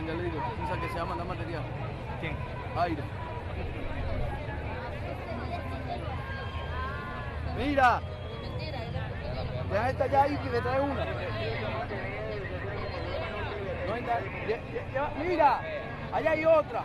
Angelito, esa que se llama la materia. ¿Quién? Aire. Mira. Deja esta ya ahí que le trae una. Mira, allá hay otra.